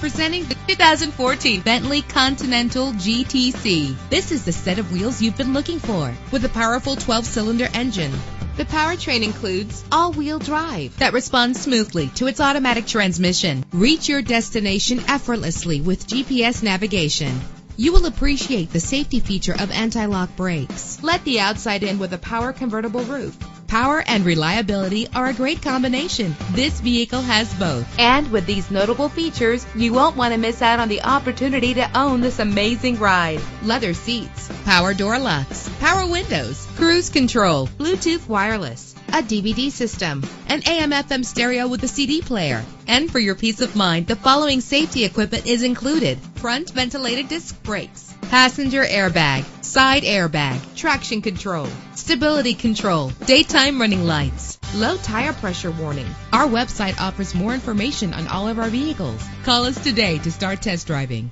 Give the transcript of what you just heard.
Presenting the 2014 Bentley Continental GTC. This is the set of wheels you've been looking for with a powerful 12-cylinder engine. The powertrain includes all-wheel drive that responds smoothly to its automatic transmission. Reach your destination effortlessly with GPS navigation. You will appreciate the safety feature of anti-lock brakes. Let the outside in with a power convertible roof. Power and reliability are a great combination. This vehicle has both. And with these notable features, you won't want to miss out on the opportunity to own this amazing ride. Leather seats, power door locks, power windows, cruise control, Bluetooth wireless, a DVD system, an AM FM stereo with a CD player. And for your peace of mind, the following safety equipment is included. Front ventilated disc brakes, passenger airbag, side airbag, traction control, stability control, daytime running lights, low tire pressure warning. Our website offers more information on all of our vehicles. Call us today to start test driving.